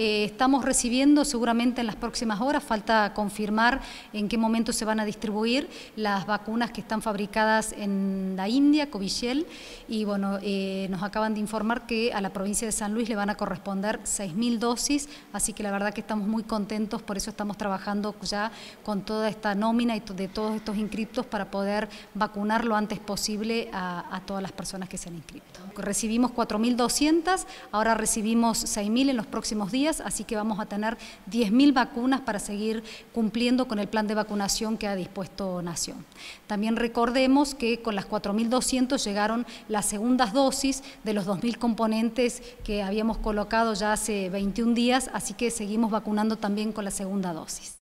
eh, estamos recibiendo seguramente en las próximas horas, falta confirmar en qué momento se van a distribuir las vacunas que están fabricadas en la India, Covishield, y bueno, eh, nos acaban de informar que a la provincia de San Luis le van a corresponder 6.000 dosis, así que la verdad que estamos muy contentos, por eso estamos trabajando ya con toda esta nómina y de todos estos inscriptos para poder vacunar lo antes posible a, a todas las personas que se han inscrito. Recibimos 4.200, ahora recibimos 6.000 en los próximos así que vamos a tener 10.000 vacunas para seguir cumpliendo con el plan de vacunación que ha dispuesto Nación. También recordemos que con las 4.200 llegaron las segundas dosis de los 2.000 componentes que habíamos colocado ya hace 21 días, así que seguimos vacunando también con la segunda dosis.